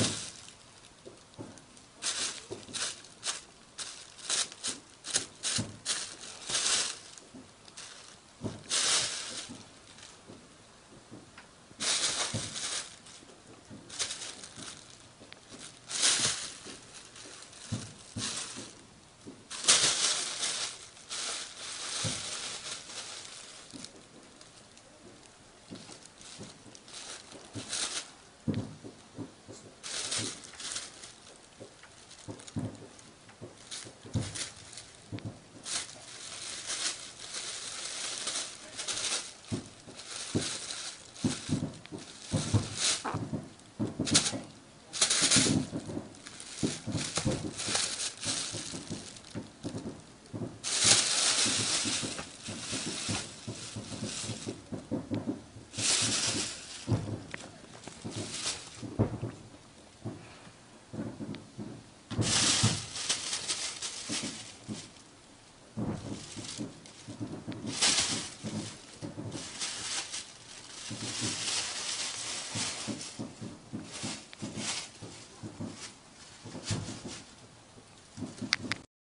you.